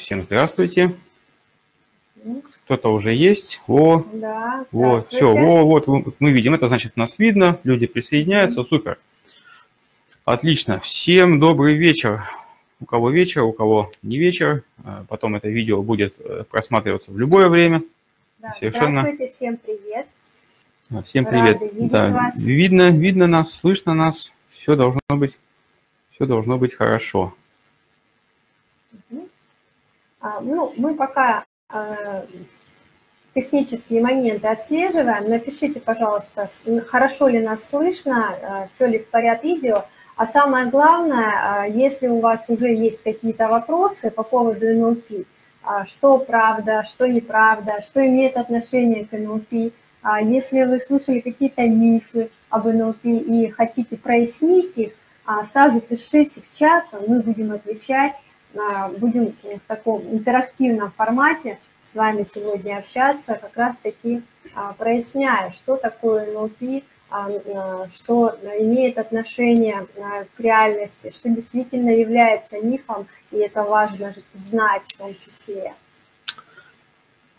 Всем здравствуйте. Кто-то уже есть. О, Да, вот, все, во, вот мы- видим, это значит нас видно, люди присоединяются, супер. Отлично. Всем добрый вечер. У кого вечер, у кого не вечер. А, Потом это видео будет э, просматриваться в любое время. Да, Совершенно. Здравствуйте, всем привет. Всем Рады привет. видеть Да, вас. видно, видно нас, слышно нас. Все должно быть, все должно быть хорошо. А, ну, мы пока э, технические моменты отслеживаем. Напишите, пожалуйста, хорошо ли нас слышно, все ли в порядке видео. А самое главное, э, если у вас уже есть какие-то вопросы по поводу НЛП, а, что правда, что неправда, что имеет отношение к НЛП, а, если вы слышали какие-то мифы об НЛП и хотите прояснить их, а, сразу пишите в чат, мы будем отвечать, а, будем в таком интерактивном формате с вами сегодня общаться, как раз-таки а, проясняя, что такое НЛП, а, а, что имеет отношение а, к реальности, что действительно является мифом, и это важно знать в том числе.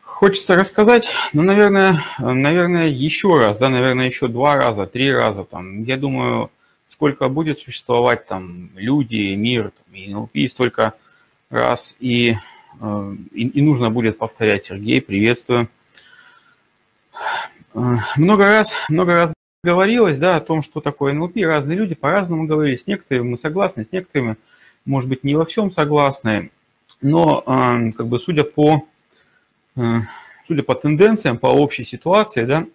Хочется рассказать, ну, наверное, наверное, еще раз, да, наверное, еще два раза, три раза, там, я думаю, сколько будет существовать там люди, мир, там, и НЛП, столько раз, и, э, и, и нужно будет повторять. Сергей, приветствую. Э, Много раз, много раз говорилось, да, о том, что такое НЛП, разные люди по-разному говорили, с некоторыми мы согласны, с некоторыми, может быть, не во всем согласны, но, э, как бы, судя по судя по тенденциям, по общей ситуации, да,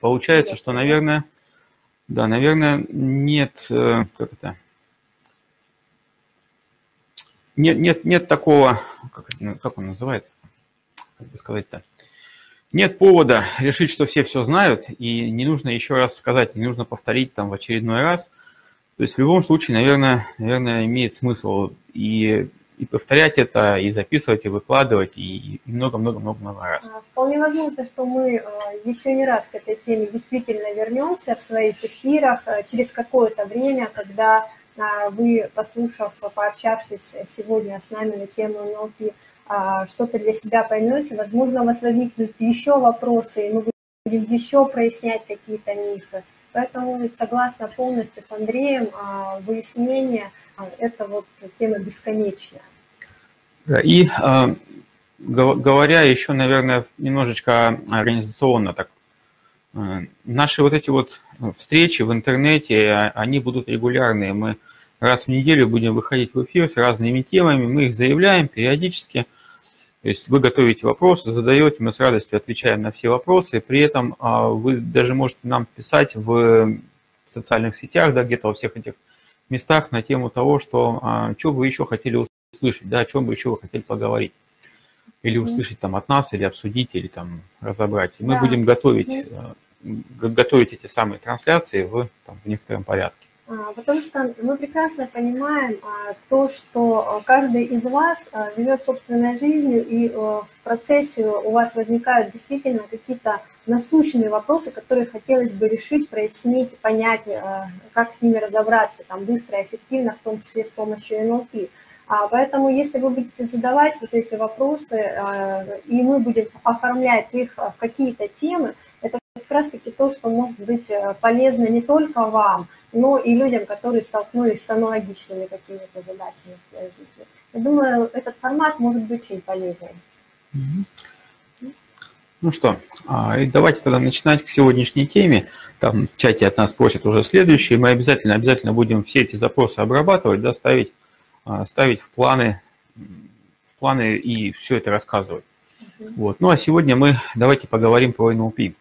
получается, что, наверное, да, наверное, нет, как это, нет, нет, нет такого, как, ну, как он называется, как бы сказать-то, нет повода решить, что все все знают, и не нужно еще раз сказать, не нужно повторить там в очередной раз. То есть в любом случае, наверное, наверное, имеет смысл и и повторять это, и записывать, и выкладывать, и много-много-много-много раз. А, Вполне возможно, что мы э, еще не раз к этой теме действительно вернемся в своих эфирах э, через какое-то время, когда а, вы, послушав, пообщавшись сегодня с нами на тему НЛП, а, что-то для себя поймете, возможно, у вас возникнут еще вопросы, и мы будем еще прояснять какие-то мифы. Поэтому согласна полностью с Андреем, а, выяснение а, – это вот тема бесконечная. Да, И гов- говоря еще, наверное, немножечко организационно так, наши вот эти вот встречи в интернете, они будут регулярные. Мы раз в неделю будем выходить в эфир с разными темами, мы их заявляем периодически. То есть вы готовите вопросы, задаете, мы с радостью отвечаем на все вопросы. При этом а, вы даже можете нам писать в социальных сетях, да, где-то во всех этих местах на тему того, что а, что вы еще хотели услышать, да, о чем бы еще вы хотели поговорить. Или услышать там от нас, или обсудить, или там разобрать. И мы Да. будем готовить, э, готовить эти самые трансляции в, там, в некотором порядке. А, Потому что мы прекрасно понимаем а, то, что а, каждый из вас живет собственной жизнью, и в процессе у вас возникают действительно какие-то насущные вопросы, которые хотелось бы решить, прояснить, понять, как с ними разобраться там, быстро и эффективно, в том числе с помощью НЛП. А, Поэтому, если вы будете задавать вот эти вопросы, а, и мы будем оформлять их в какие-то темы, это как раз-таки то, что может быть э, полезно не только вам, но и людям, которые столкнулись с аналогичными какими-то задачами в своей жизни. Я думаю, этот формат может быть очень полезен. Ну что, а, давайте тогда начинать к сегодняшней теме. Там в чате от нас просят уже следующие. Мы обязательно, обязательно будем все эти запросы обрабатывать, да, ставить, ставить в планы, в планы и все это рассказывать. Вот. Ну а сегодня мы давайте поговорим про NLP.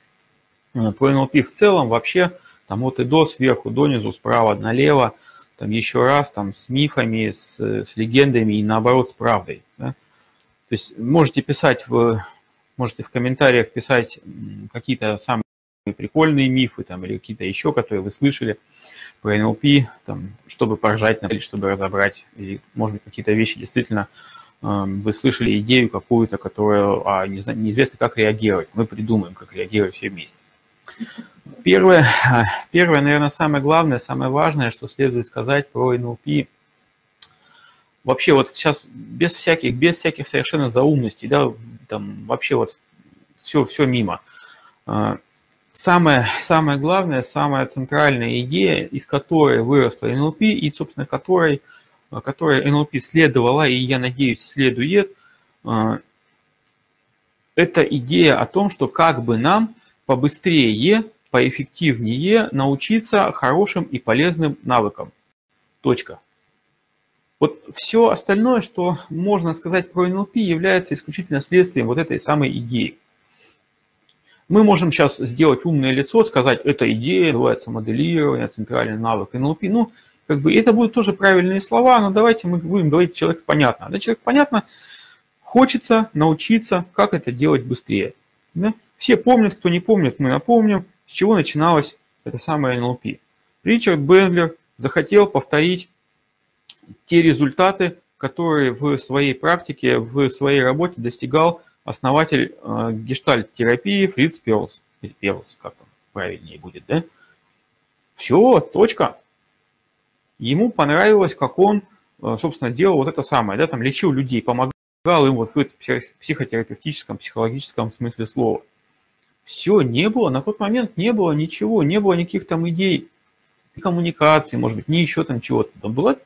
Э, Про NLP в целом вообще там от и до, сверху донизу, справа налево, там еще раз там с мифами, с, с легендами и наоборот с правдой. да. То есть можете писать в, можете в комментариях писать какие-то самые прикольные мифы там, или какие-то еще, которые вы слышали про NLP, там, чтобы поржать, например, чтобы разобрать, или, может быть, какие-то вещи действительно эм, вы слышали идею какую-то, которую а, не зна- неизвестно, как реагировать. Мы придумаем, как реагировать все вместе. Первое, а, первое, наверное, самое главное, самое важное, что следует сказать про NLP, вообще вот сейчас без всяких, без всяких совершенно заумностей, да, там вообще вот все, все мимо. Самая, самая главная, самая центральная идея, из которой выросла НЛП и, собственно, которой, которой НЛП следовала и, я надеюсь, следует, а, это идея о том, что как бы нам побыстрее, поэффективнее научиться хорошим и полезным навыкам. Точка. Вот все остальное, что можно сказать про НЛП, является исключительно следствием вот этой самой идеи. Мы можем сейчас сделать умное лицо, сказать, эта идея называется моделирование, центральный навык НЛП. Ну, как бы это будут тоже правильные слова, но давайте мы будем говорить человек понятно. Да, человек понятно, хочется научиться, как это делать быстрее. Да? Все помнят, кто не помнит, мы напомним, с чего начиналось это самое НЛП. Ричард Бендлер захотел повторить те результаты, которые в своей практике, в своей работе достигал основатель э, гештальт-терапии Фриц Перлс. Или Перлс, как там правильнее будет, да? Все, точка. Ему понравилось, как он, э, собственно, делал вот это самое, да, там лечил людей, помогал им вот в психотерапевтическом, психологическом смысле слова. Все, не было, на тот момент не было ничего, не было никаких там идей коммуникации, может быть, ни еще там чего-то. Да, была,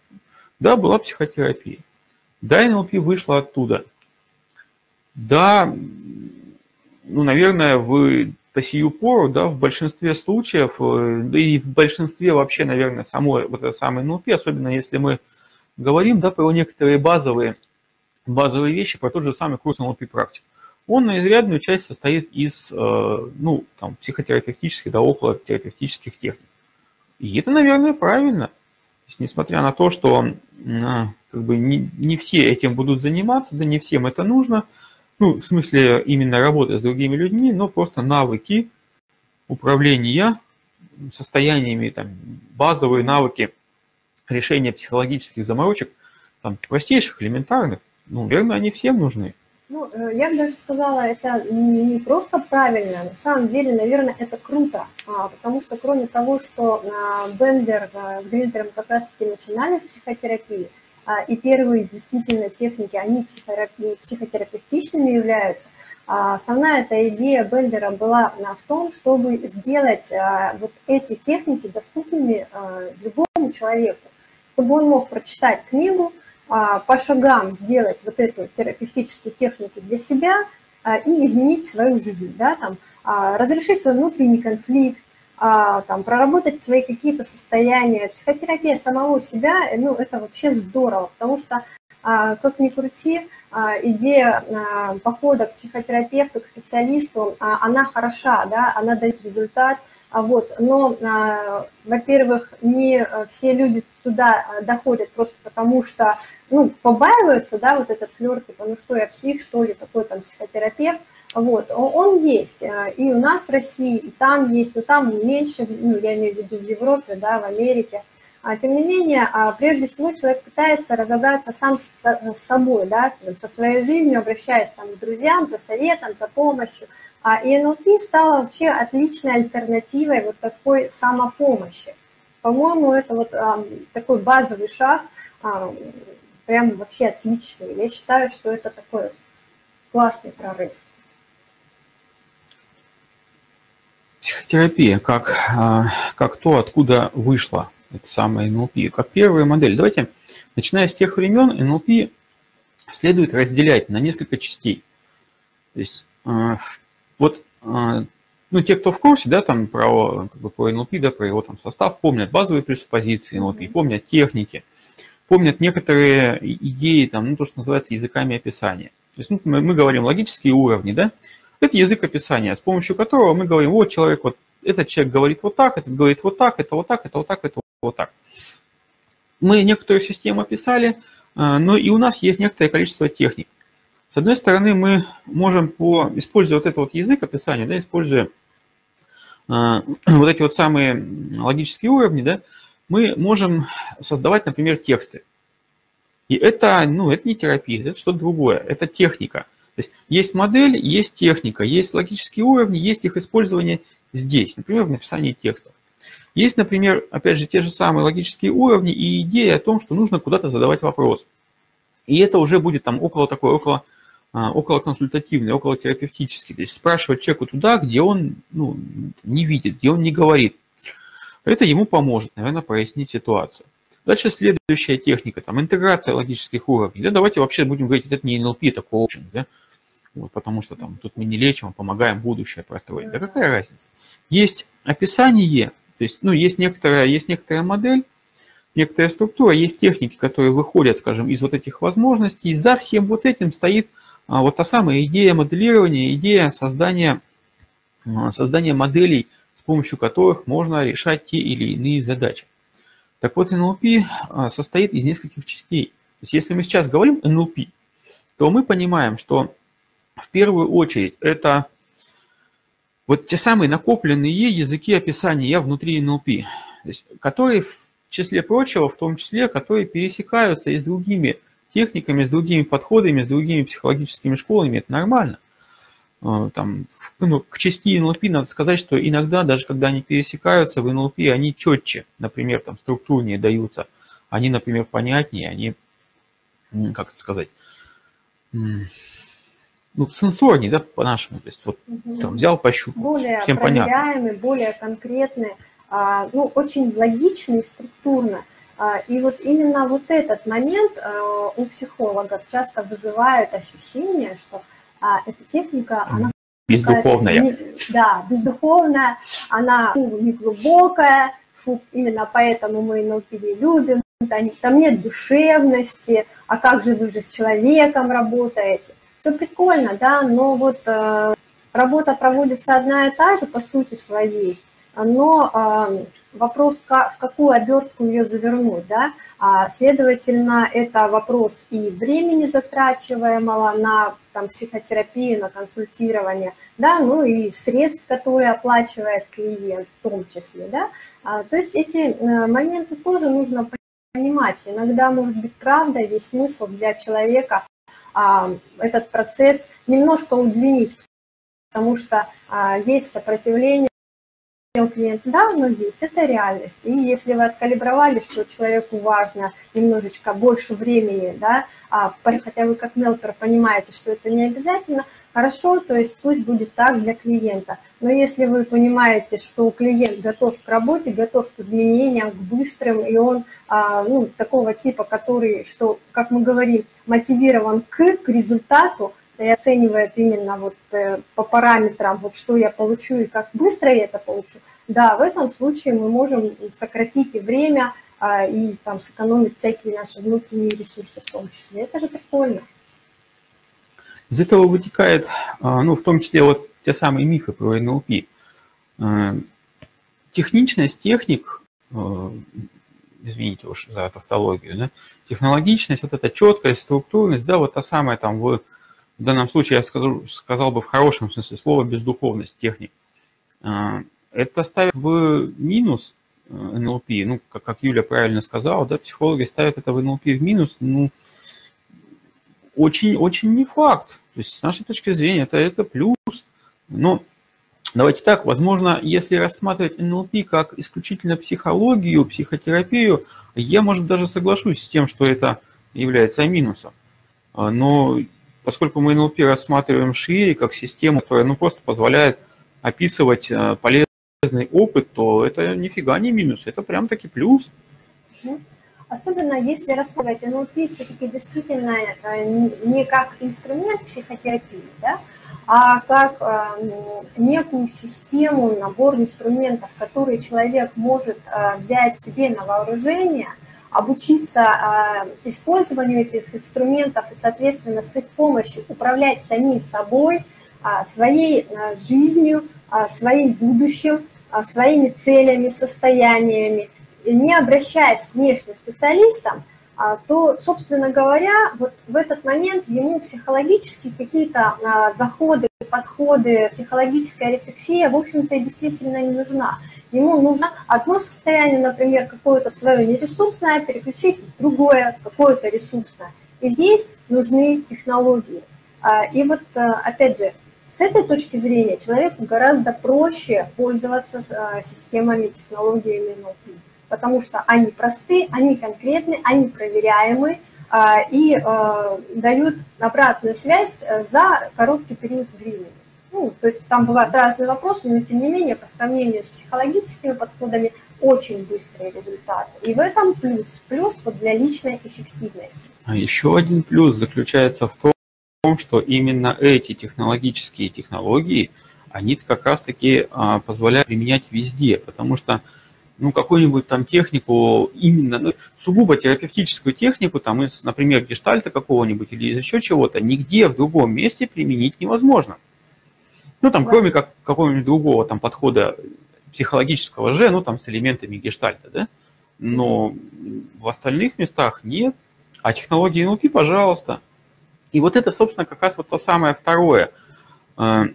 да, была психотерапия. Да, НЛП вышла оттуда. Да, ну, наверное, в, по сию пору, да, в большинстве случаев, э, да и в большинстве вообще, наверное, самой вот это самое НЛП, особенно если мы говорим, да, про некоторые базовые, базовые вещи, про тот же самый курс НЛП практик. Он на изрядную часть состоит из, э, ну, там, психотерапевтических, да, около терапевтических техник. И это, наверное, правильно. То есть, несмотря на то, что а, как бы не, не все этим будут заниматься, да не всем это нужно, ну, в смысле именно работы с другими людьми, но просто навыки управления состояниями, там, базовые навыки решения психологических заморочек, там, простейших, элементарных, ну, наверное, они всем нужны. Ну, э, я бы даже сказала, это не просто правильно, на самом деле, наверное, это круто, а, потому что кроме того, что а, Бендер с Гринтером как раз-таки начинали с психотерапии, а, и первые действительно техники, они психотерапевтичными являются, основная эта идея Бендера была в том, чтобы сделать вот эти техники доступными любому человеку, чтобы он мог прочитать книгу, а, по шагам сделать вот эту терапевтическую технику для себя а, и изменить свою жизнь, да, там, а, разрешить свой внутренний конфликт, там, проработать свои какие-то состояния. Психотерапия самого себя, ну, это вообще здорово, потому что, как ни крути, идея похода к психотерапевту, к специалисту, она хороша, да, она дает результат, вот, но, во-первых, не все люди туда доходят просто потому, что ну, побаиваются, да, вот этот флер, типа, ну что я псих, что ли, какой там психотерапевт, вот, он есть, э, и у нас в России, и там есть, но там меньше, ну, я имею в виду в Европе, да, в Америке, а, тем не менее, а, прежде всего человек пытается разобраться сам с собой, да, со своей жизнью, обращаясь там к друзьям за советом, за помощью. А, и НЛП стала вообще отличной альтернативой вот такой самопомощи. По-моему, это вот такой базовый шаг прям вообще отличный. Я считаю, что это такой классный прорыв. Психотерапия, как, а, как то, откуда вышла это самое НЛП, как первая модель. Давайте, начиная с тех времен, НЛП следует разделять на несколько частей. То есть, а, вот, а, ну, те, кто в курсе, да, там про, как бы, про НЛП, да, про его там состав, помнят базовые пресуппозиции НЛП, помнят техники, помнят некоторые идеи, там, ну, то, что называется языками описания. То есть ну, мы, мы говорим логические уровни, да? Это язык описания, с помощью которого мы говорим, вот человек, вот этот человек говорит вот так, этот говорит вот так, это вот так, это вот так, это вот так. Мы некоторую систему описали, а, но и у нас есть некоторое количество техник. С одной стороны, мы можем, по, используя вот этот вот язык описания, да, используя а, вот эти вот самые логические уровни, да, мы можем создавать, например, тексты. И это, ну, это не терапия, это что-то другое, это техника. То есть есть модель, есть техника, есть логические уровни, есть их использование здесь, например, в написании текстов. Есть, например, опять же, те же самые логические уровни и идея о том, что нужно куда-то задавать вопрос. И это уже будет там около такой, около, около консультативный, около терапевтический. То есть спрашивать человеку туда, где он ну, не видит, где он не говорит. Это ему поможет, наверное, прояснить ситуацию. Дальше следующая техника, там, интеграция логических уровней. Да, давайте вообще будем говорить, это не НЛП, это коучинг, да? Вот, потому что там тут мы не лечим, а помогаем будущее простроить. Да какая разница? Есть описание, то есть, ну, есть некоторая, есть некоторая модель, некоторая структура, есть техники, которые выходят, скажем, из вот этих возможностей. За всем вот этим стоит а, вот та самая идея моделирования, идея создания, а, создания моделей, с помощью которых можно решать те или иные задачи. Так вот, НЛП а, состоит из нескольких частей. То есть, если мы сейчас говорим НЛП, то мы понимаем, что в первую очередь это вот те самые накопленные языки описания внутри НЛП, есть, которые в числе прочего, в том числе, которые пересекаются и с другими техниками, с другими подходами, с другими психологическими школами, это нормально. А, там, ну, к части НЛП надо сказать, что иногда, даже когда они пересекаются в НЛП, они четче, например, там, структурнее даются. Они, например, понятнее, они, как это сказать, ну, сенсорнее, да, по-нашему. То есть вот угу. там взял, пощупал, более всем понятно. более конкретные, а, ну, очень логичные, структурно. А, и вот именно вот этот момент у психологов часто вызывает ощущение, что а эта техника, она... Бездуховная. Не, да, бездуховная, она фу, не глубокая, фу, именно поэтому мы НЛП любим, там нет душевности, а как же вы же с человеком работаете. Все прикольно, да, но вот э, работа проводится одна и та же по сути своей, но э, вопрос, в какую обертку ее завернуть, да, следовательно, это вопрос и времени затрачиваемого на там, психотерапию, на консультирование, да, ну и средств, которые оплачивает клиент в том числе, да, а, то есть эти э, моменты тоже нужно понимать, иногда может быть правда, есть смысл для человека а, этот процесс немножко удлинить, потому что есть сопротивление клиент, да, но есть, это реальность. И если вы откалибровали, что человеку важно немножечко больше времени, да, а, хотя вы как мелпер понимаете, что это не обязательно, хорошо, то есть пусть будет так для клиента. Но если вы понимаете, что клиент готов к работе, готов к изменениям, к быстрым, и он а, ну, такого типа, который, что, как мы говорим, мотивирован к, к результату, и оценивает именно вот э, по параметрам, вот что я получу и как быстро я это получу, да, в этом случае мы можем сократить и время, а, и там сэкономить всякие наши внутренние ресурсы в том числе. Это же прикольно. Из этого вытекает, а, ну, в том числе вот те самые мифы про НЛП. А, техничность техник, извините уж за тавтологию, да, технологичность, вот эта четкость, структурность, да, вот та самая там в в данном случае я скажу, сказал бы в хорошем смысле слова бездуховность техник. А, это ставит в минус э, НЛП, ну, как, как Юля правильно сказала, да, психологи ставят это в НЛП в минус, ну, очень-очень не факт. То есть с нашей точки зрения это, это плюс. Но давайте так, возможно, если рассматривать НЛП как исключительно психологию, психотерапию, я, может, даже соглашусь с тем, что это является минусом. А, но поскольку мы НЛП рассматриваем шире, как систему, которая ну, просто позволяет описывать э, полезный опыт, то это нифига не минус, это прям таки плюс. Особенно если рассматривать НЛП все-таки действительно э, не как инструмент психотерапии, да, а как э, некую систему, набор инструментов, которые человек может взять себе на вооружение – обучиться а, использованию этих инструментов и, соответственно, с их помощью управлять самим собой, а, своей а, жизнью, своим будущим, своими целями, состояниями, не обращаясь к внешним специалистам, то, собственно говоря, вот в этот момент ему психологически какие-то заходы, подходы, психологическая рефлексия, в общем-то, действительно не нужна. Ему нужно одно состояние, например, какое-то свое нересурсное, переключить в другое, какое-то ресурсное. И здесь нужны технологии. А, и вот, опять же, с этой точки зрения человеку гораздо проще пользоваться системами, технологиями NLP потому что они просты, они конкретны, они проверяемы, и дают обратную связь за короткий период времени. Ну, то есть там бывают разные вопросы, но тем не менее по сравнению с психологическими подходами очень быстрые результаты. И в этом плюс. Плюс вот для личной эффективности. А еще один плюс заключается в том, что именно эти технологические технологии, они как раз-таки а, позволяют применять везде, потому что ну, какую-нибудь там технику, именно ну, сугубо терапевтическую технику, там, из, например, гештальта какого-нибудь или из еще чего-то, нигде в другом месте применить невозможно. Ну, там, да. кроме как какого-нибудь другого там подхода психологического же, ну, там, с элементами гештальта, да, но в остальных местах нет. А технологии NLP, пожалуйста. И вот это, собственно, как раз вот то самое второе. NLP.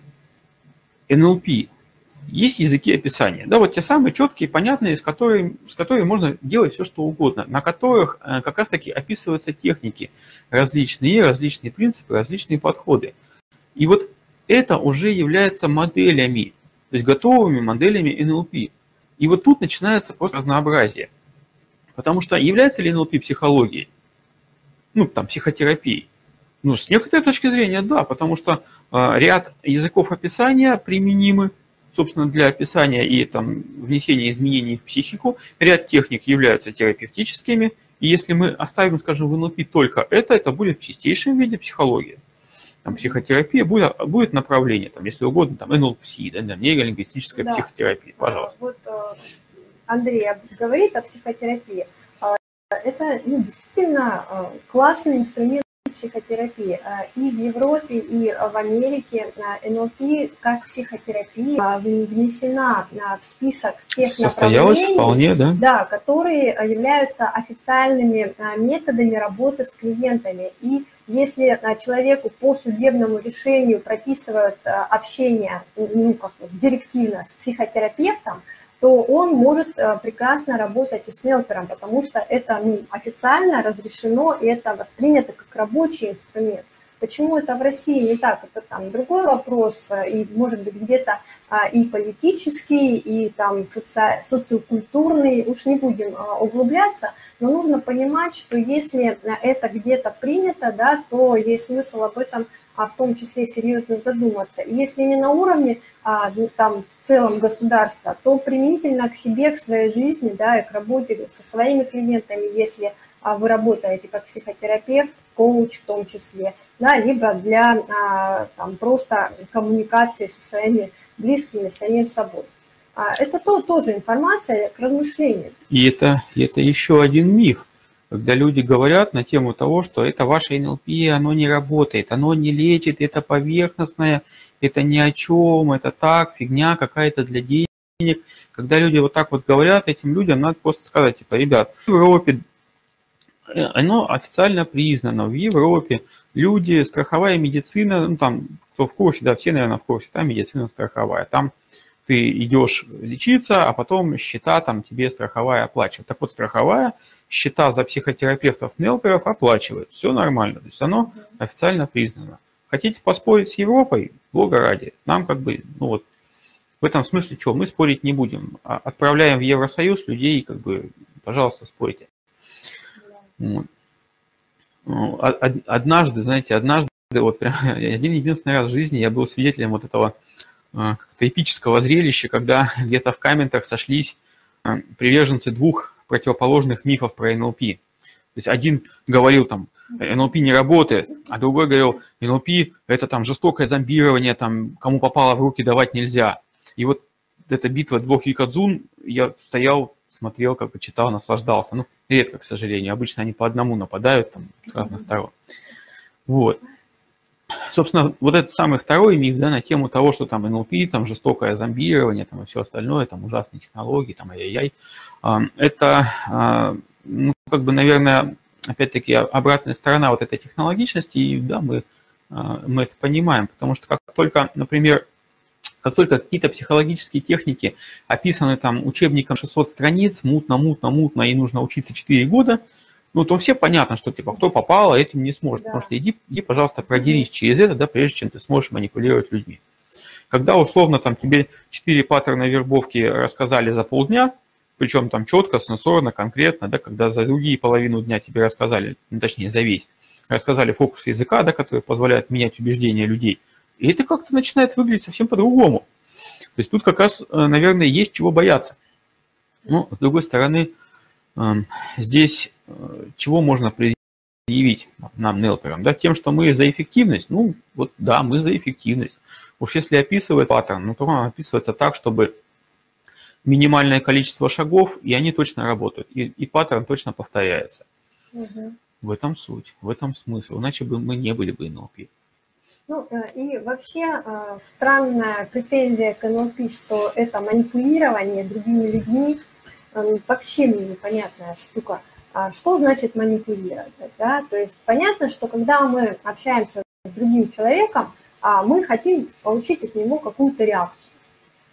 Есть языки описания. Да, вот те самые четкие, понятные, с которыми, с которыми можно делать все, что угодно, на которых э, как раз-таки описываются техники различные, различные принципы, различные подходы. И вот это уже является моделями, то есть готовыми моделями NLP. И вот тут начинается просто разнообразие. Потому что является ли NLP психологией? Ну, там, психотерапией? Ну, с некоторой точки зрения, да, потому что э, ряд языков описания применимы, собственно, для описания и там, внесения изменений в психику. Ряд техник являются терапевтическими, и если мы оставим, скажем, в NLP только это, это будет в чистейшем виде психология там, психотерапия, будет, будет направление, там, если угодно, там, НЛПСИ, да, нейролингвистическая да. психотерапия, пожалуйста. Вот э, Андрей говорит о психотерапии. А, это ну, действительно э, классный инструмент психотерапии. А, и в Европе, и в Америке а, НЛП как психотерапия внесена в список тех Состоялось направлений, вполне, да? Да, которые являются официальными методами работы с клиентами. И если а, человеку по судебному решению прописывают а, общение ну, как, директивно с психотерапевтом, то он может а, прекрасно работать и с нелпером, потому что это ну, официально разрешено, и это воспринято как рабочий инструмент. Почему это в России не так, это там другой вопрос, и может быть где-то и политический, и там соци... социокультурный, уж не будем углубляться, но нужно понимать, что если это где-то принято, да, то есть смысл об этом а в том числе серьезно задуматься. Если не на уровне а, ну, там, в целом государства, то применительно к себе, к своей жизни, да, и к работе со своими клиентами, если а, вы работаете как психотерапевт, коуч в том числе, да, либо для а, там, просто коммуникации со своими близкими, самим собой. А, это то, тоже информация к размышлению. И это, это еще один миф, когда люди говорят на тему того, что это ваше НЛП, оно не работает, оно не лечит, это поверхностное, это ни о чем, это так, фигня какая-то для денег. Когда люди вот так вот говорят, этим людям надо просто сказать, типа, ребят, в Европе э, оно официально признано в Европе. Люди, страховая медицина, ну там, кто в курсе, да, все, наверное, в курсе, там медицина страховая. Там ты идешь лечиться, а потом счета там тебе страховая оплачивает. Так вот, страховая счета за психотерапевтов Нелперов оплачивает. Все нормально. То есть оно официально признано. Хотите поспорить с Европой? Бога ради. Нам как бы, ну вот, в этом смысле что, мы спорить не будем. А отправляем в Евросоюз людей, как бы, пожалуйста, спорьте. Вот. Ну, однажды, знаете, однажды, вот прям один единственный раз в жизни я был свидетелем вот этого как-то эпического зрелища, когда где-то в комментах сошлись а, приверженцы двух противоположных мифов про НЛП. То есть один говорил там, НЛП не работает, а другой говорил, НЛП это там жестокое зомбирование, там кому попало в руки давать нельзя. И вот эта битва двух якадзун, я стоял, смотрел, как бы читал, наслаждался. Ну, редко, к сожалению. Обычно они по одному нападают там с разных сторон. Вот. Собственно, вот этот самый второй миф да, на тему того, что там НЛП, там жестокое зомбирование там, и все остальное, там ужасные технологии, там ай-яй-яй, это, а, ну, как бы, наверное, опять-таки обратная сторона вот этой технологичности, и да, мы, а, мы это понимаем, потому что как только, например, как только какие-то психологические техники описаны там учебником 600 страниц, мутно, мутно, мутно, и нужно учиться 4 года – ну, то все понятно, что типа кто попал, а этим не сможет. Да. Потому что иди, иди, пожалуйста, продерись через это, да, прежде чем ты сможешь манипулировать людьми. Когда условно там тебе четыре паттерна вербовки рассказали за полдня, причем там четко, сенсорно, конкретно, да, когда за другие половину дня тебе рассказали, ну, точнее, за весь, рассказали фокус языка, да, который позволяет менять убеждения людей, и это как-то начинает выглядеть совсем по-другому. То есть тут как раз, э, наверное, есть чего бояться. Но, с другой стороны, эм, здесь чего можно предъявить нам, нелперам? Да, тем, что мы за эффективность, ну, вот да, мы за эффективность. Уж если описывать паттерн, ну, то он описывается так, чтобы минимальное количество шагов, и они точно работают, и, и паттерн точно повторяется. Угу. В этом суть, в этом смысл. Иначе бы мы не были бы NLP. Ну э, и вообще э, странная претензия к НЛП, что это манипулирование другими людьми, э, вообще мне непонятная штука. А что значит манипулировать? Да? То есть понятно, что когда мы общаемся с другим человеком, а мы хотим получить от него какую-то реакцию.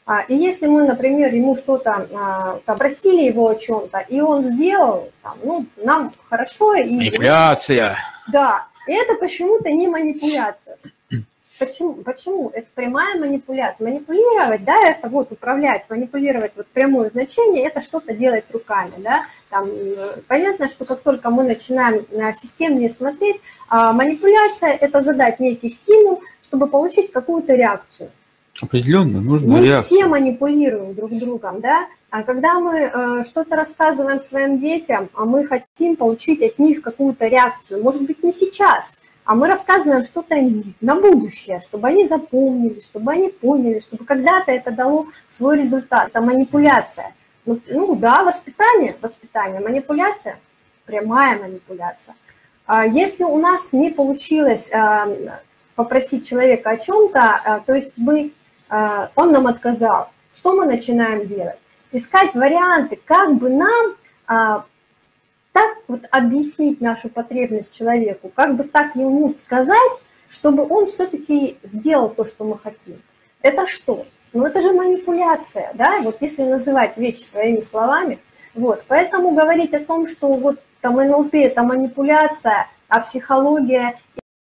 А, и если мы, например, ему что-то попросили его о чем-то, и он сделал, там, ну, нам хорошо. И, Манипуляция. Да, и это почему-то не манипуляция. Почему? Почему? Это прямая манипуляция. Манипулировать, да, это вот управлять, манипулировать, вот прямое значение, это что-то делать руками, да. Там, э, понятно, что как только мы начинаем на системнее смотреть, а манипуляция – это задать некий стимул, чтобы получить какую-то реакцию. Определенно, нужно Мы реакцию. все манипулируем друг другом, да. А когда мы э, что-то рассказываем своим детям, а мы хотим получить от них какую-то реакцию, может быть, не сейчас – а мы рассказываем что-то на будущее, чтобы они запомнили, чтобы они поняли, чтобы когда-то это дало свой результат. Это манипуляция. Ну, ну да, воспитание, воспитание, манипуляция, прямая манипуляция. А если у нас не получилось а, попросить человека о чем-то, а, то есть мы, он нам отказал, что мы начинаем делать? Искать варианты, как бы нам так вот объяснить нашу потребность человеку, как бы так ему сказать, чтобы он все-таки сделал то, что мы хотим. Это что? Ну, это же манипуляция, да, вот если называть вещи своими словами. Вот, поэтому говорить о том, что вот там НЛП – это манипуляция, а психология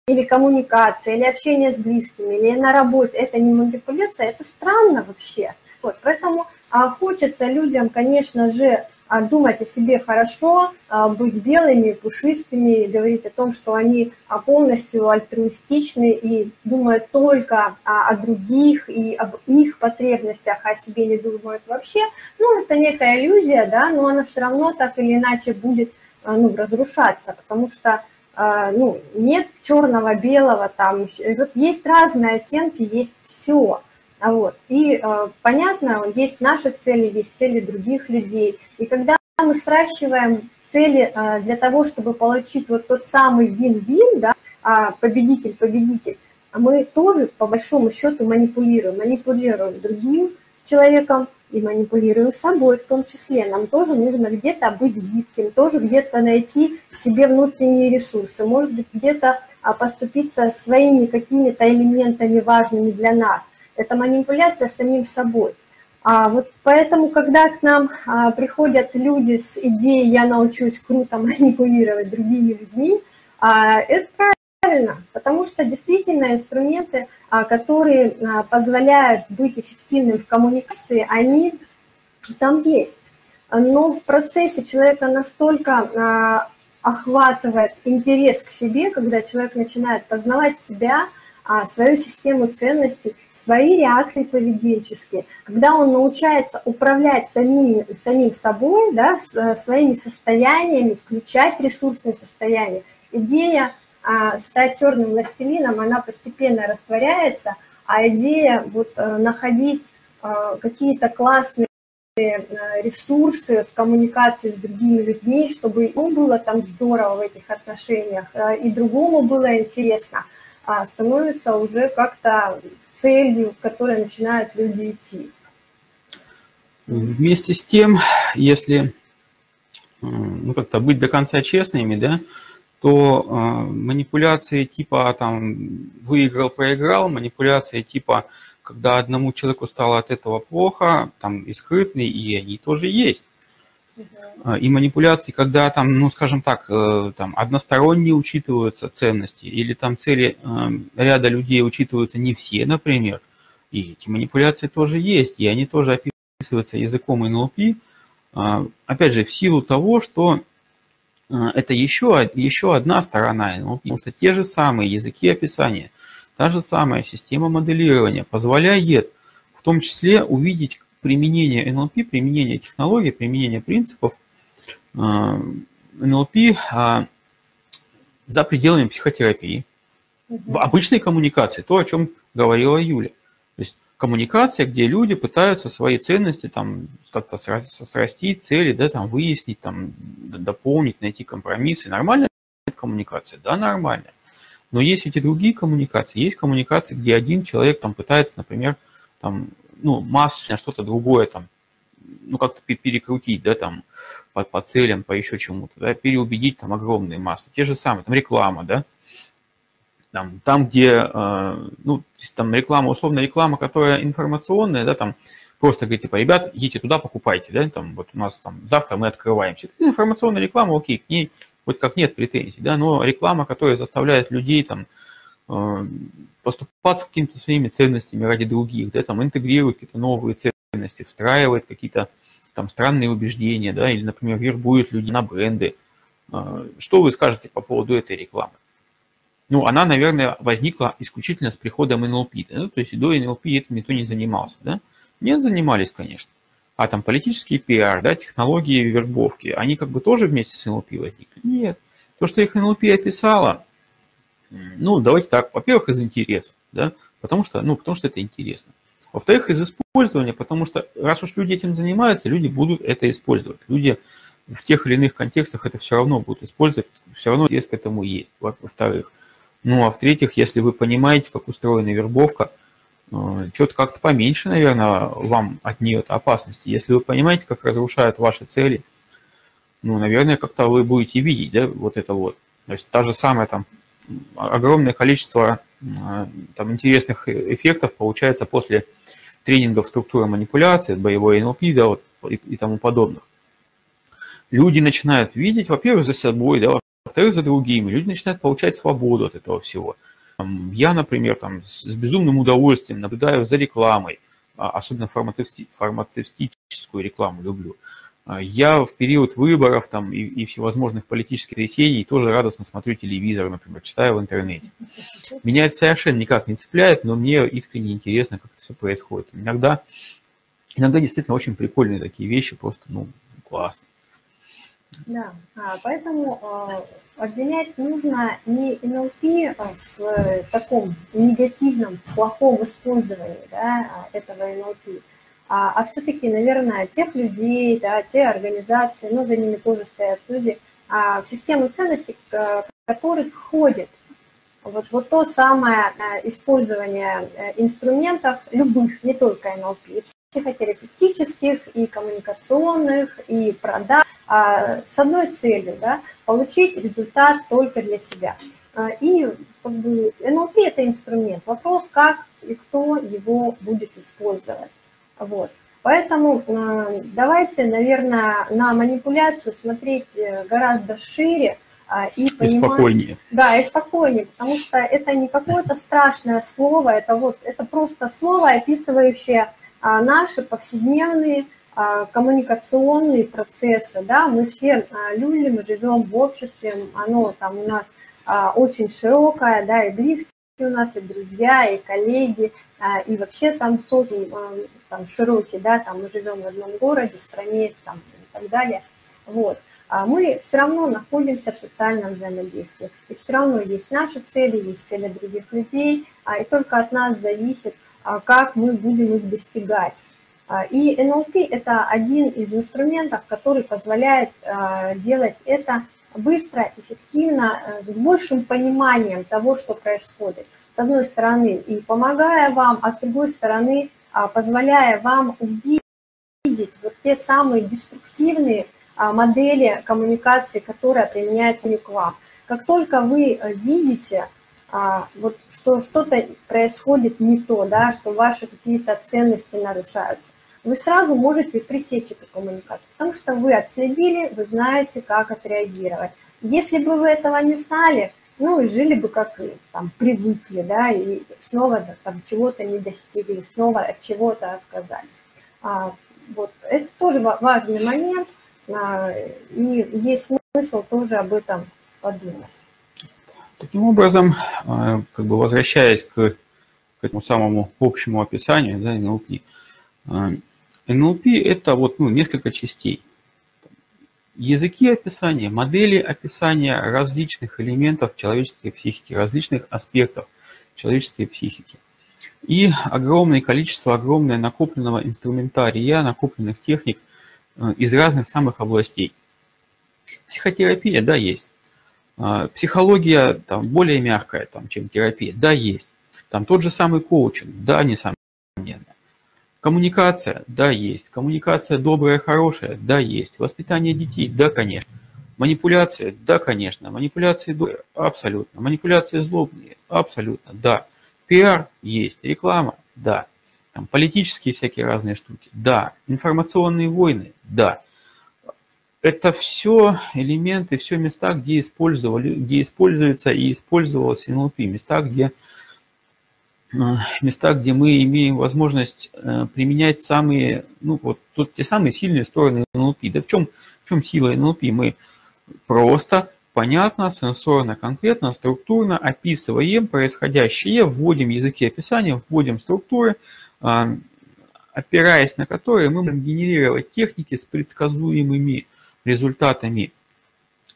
или коммуникация, или общение с близкими, или на работе – это не манипуляция, это странно вообще. Вот, поэтому а, хочется людям, конечно же, думать о себе хорошо, а, быть белыми, пушистыми, говорить о том, что они а, полностью альтруистичны и думают только о других и об их потребностях, а о себе не думают вообще. Ну, это некая иллюзия, да, но она все равно так или иначе будет ну, разрушаться, потому что ну, нет черного, белого, там, вот есть разные оттенки, есть все. А вот. И э, понятно, есть наши цели, есть цели других людей. И когда мы сращиваем цели э, для того, чтобы получить вот тот самый вин-вин, да, а победитель-победитель, мы тоже по большому счету манипулируем. Манипулируем другим человеком и манипулируем собой в том числе. Нам тоже нужно где-то быть гибким, тоже где-то найти в себе внутренние ресурсы, может быть, где-то а, поступиться своими какими-то элементами важными для нас – это манипуляция самим собой. А вот поэтому, когда к нам а, приходят люди с идеей «я научусь круто манипулировать другими людьми», а, это правильно, потому что действительно инструменты, а, которые а, позволяют быть эффективным в коммуникации, они там есть. Но в процессе человека настолько а, охватывает интерес к себе, когда человек начинает познавать себя – а, свою систему ценностей, свои реакции поведенческие, когда он научается управлять самим, самим собой, да, э, своими состояниями, включать ресурсные состояния. Идея а, стать черным властелином, она постепенно растворяется, а идея вот, э, находить а, какие-то классные ресурсы в коммуникации с другими людьми, чтобы ему было там здорово в этих отношениях, и другому было интересно – становится уже как-то целью, к которой начинают люди идти. Вместе с тем, если ну, как-то быть до конца честными, да, то э, манипуляции типа там выиграл, проиграл, манипуляции типа когда одному человеку стало от этого плохо, там и скрытные, и они тоже есть. А, и манипуляции, когда там, ну, скажем так, э, там односторонние учитываются ценности, или там цели эм, ряда людей учитываются не все, например, и эти манипуляции тоже есть, и они тоже описываются языком НЛП, опять же, в силу того, что это еще, еще одна сторона NLP, потому что те же самые языки описания, та же самая система моделирования позволяет в том числе увидеть применение NLP, применение технологий, применение принципов NLP за пределами психотерапии, в обычной коммуникации, то, о чем говорила Юля. То есть коммуникация, где люди пытаются свои ценности там как-то срастить, цели, да, там выяснить, там дополнить, найти компромиссы. Нормальная коммуникация? Да, нормальная. Но есть ведь и другие коммуникации. Есть коммуникации, где один человек там пытается, например, там, ну, массу, что-то другое там ну, как-то перекрутить, да, там, по, по целям, по еще чему-то, да, переубедить там огромные массы. Те же самые, там, реклама, да, там, там где, э, ну, там реклама, условно реклама, которая информационная, да, там, просто говорит, типа, ребят, идите туда, покупайте, да, там, вот у нас там завтра мы открываемся. Информационная реклама, окей, к ней вот как нет претензий, да, но реклама, которая заставляет людей там поступаться какими-то своими ценностями ради других, да, там интегрирует какие-то новые ценности, встраивает какие-то там странные убеждения, да, или, например, вербует людей на бренды. Э, что вы скажете по поводу этой рекламы? Ну, она, наверное, возникла исключительно с приходом НЛП, да, то есть до НЛП этим никто не занимался, да? Нет, занимались, конечно. А там политический пиар, да, технологии вербовки, они как бы тоже вместе с НЛП возникли? Нет. То, что их НЛП описала, ну, давайте так, во-первых, из интереса, да, потому что, ну, потому что это интересно. Во-вторых, из использования, потому что раз уж люди этим занимаются, люди будут это использовать. Люди в тех или иных контекстах это все равно будут использовать, все равно интерес к этому есть. Во-вторых. Ну, а в-третьих, если вы понимаете, как устроена вербовка, э, что-то как-то поменьше, наверное, вам от нее опасности. Если вы понимаете, как разрушают ваши цели, ну, наверное, как-то вы будете видеть, да, вот это вот. То есть та же самая там огромное количество э, там, интересных эффектов получается после тренингов структуры манипуляции, боевой НЛП да, вот, и, и тому подобных. Люди начинают видеть, во-первых, за собой, да, во-вторых, за другими. Люди начинают получать свободу от этого всего. Я, например, там, с безумным удовольствием наблюдаю за рекламой, а, особенно фармацевтическую рекламу люблю. А, я в период выборов там, и, и всевозможных политических трясений тоже радостно смотрю телевизор, например, читаю в интернете. Меня это совершенно никак не цепляет, но мне искренне интересно, как это все происходит. Иногда, иногда действительно очень прикольные такие вещи, просто ну, классно. Да, а, поэтому а, обвинять нужно не НЛП в таком негативном, в плохом использовании да, этого НЛП, а, а все-таки, наверное, тех людей, да, те организации, но за ними тоже стоят люди, а, в систему ценностей, которые входят вот, вот то самое э, использование э, инструментов любых, не только НЛП, и психотерапевтических, и коммуникационных, и продаж, а, с одной целью, да, получить результат только для себя. А, и как бы, НЛП – это инструмент. Вопрос, как и кто его будет использовать. Вот. Поэтому э, давайте, наверное, на манипуляцию смотреть э, гораздо шире а, и понимать... И спокойнее. Да, и спокойнее, потому что это не какое-то страшное слово, это вот это просто слово, описывающее а, наши повседневные а, коммуникационные процессы, да, мы все люди, мы живем в обществе, оно там у нас очень широкое, да, и близкие у нас, и друзья, и коллеги, и вообще там социум там широкий, да, там мы живем в одном городе, стране, там и так далее, вот. А мы все равно находимся в социальном взаимодействии. И все равно есть наши цели, есть цели других людей, а, и только от нас зависит, а, как мы будем их достигать. А, и НЛП – это один из инструментов, который позволяет делать это быстро, эффективно, с большим пониманием того, что происходит. С одной стороны, и помогая вам, а с другой стороны, а, позволяя вам увидеть вот те самые деструктивные а, модели коммуникации, которые применяются к вам. Как только вы э, видите, а, вот, что что-то происходит не то, да, что ваши какие-то ценности нарушаются, вы сразу можете пресечь эту коммуникацию, потому что вы отследили, вы знаете, как отреагировать. Если бы вы этого не знали, ну и жили бы как там привыкли, да, и снова там чего-то не достигли, снова от чего-то отказались. А, Вот. Это тоже важный момент, и есть смысл тоже об этом подумать. Таким образом, как бы возвращаясь к, к этому самому общему описанию да, NLP, NLP это вот ну, несколько частей языки описания, модели описания различных элементов человеческой психики, различных аспектов человеческой психики. И огромное количество, огромное накопленного инструментария, накопленных техник э, из разных самых областей. Психотерапия, да, есть. А, психология там, более мягкая, там, чем терапия, да, есть. Там тот же самый коучинг, да, несомненно. Коммуникация, да, есть. Коммуникация добрая, хорошая, да, есть. Воспитание детей, да, конечно. Манипуляция, да, конечно. Манипуляции добрые, абсолютно. Манипуляции злобные, абсолютно, да. Пиар есть, реклама, да. Там политические всякие разные штуки, да. Информационные войны, да. Это все элементы, все места, где использовали, где используется и использовалось НЛП, места, где места, где мы имеем возможность э, применять самые, ну вот тут те самые сильные стороны НЛП. Да в чем, в чем сила НЛП? Мы просто, понятно, сенсорно, конкретно, структурно описываем происходящее, вводим языки описания, вводим структуры, а, опираясь на которые мы можем генерировать техники с предсказуемыми результатами,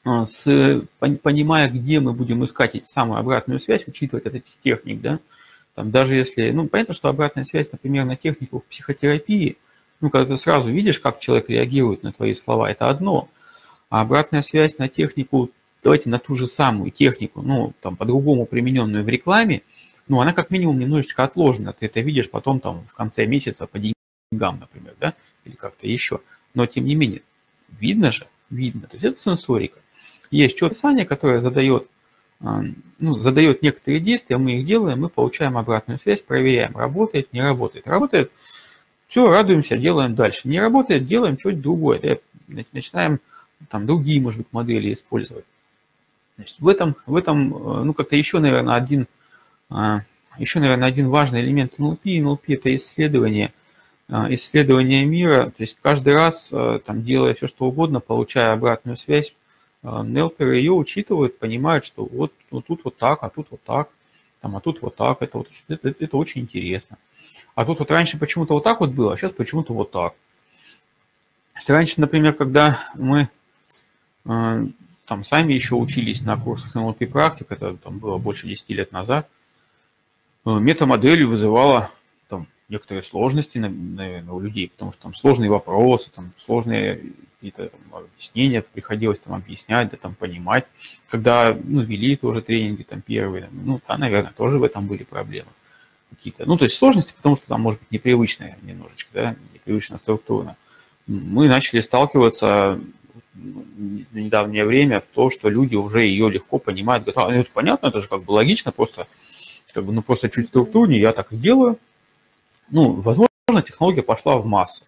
с, понимая, где мы будем искать эти самую обратную связь, учитывать от этих техник, да, там, даже если, ну, понятно, что обратная связь, например, на технику в психотерапии, ну, когда ты сразу видишь, как человек реагирует на твои слова, это одно. А обратная связь на технику, давайте на ту же самую технику, ну, там, по-другому примененную в рекламе, ну, она как минимум немножечко отложена. Ты это видишь потом там в конце месяца по деньгам, например, да, или как-то еще. Но, тем не менее, видно же, видно. То есть это сенсорика. Есть четкое описание, которое задает ну, задает некоторые действия, мы их делаем, мы получаем обратную связь, проверяем, работает, не работает. Работает, все, радуемся, делаем дальше. Не работает, делаем что-то другое. Начинаем там другие, может быть, модели использовать. Значит, в этом, в этом, э, ну, как-то еще, наверное, один, а, еще, наверное, один важный элемент НЛП. НЛП – это исследование, а, исследование мира. То есть каждый раз, э, там, делая все, что угодно, получая обратную связь, Нелперы ее учитывают, понимают, что вот, вот тут вот так, а тут вот так, там, а тут вот так, это, вот, это, это очень интересно. А тут вот раньше почему-то вот так вот было, а сейчас почему-то вот так. Если раньше, например, когда мы э, там сами еще учились на курсах НЛП практик, это там было больше 10 лет назад, э, метамодель вызывала некоторые сложности, наверное, у людей, потому что там сложные вопросы, там сложные какие-то объяснения приходилось там объяснять, да, там понимать. Когда, ну, вели тоже тренинги там первые, ну, да, наверное, тоже в этом были проблемы какие-то. Ну, то есть сложности, потому что там, может быть, непривычная немножечко, да, непривычно структурно. Мы начали сталкиваться в недавнее время в то, что люди уже ее легко понимают, говорят, а, ну, это понятно, это же как бы логично, просто, как бы, ну, просто чуть структурнее, я так и делаю, ну, возможно, технология пошла в массы.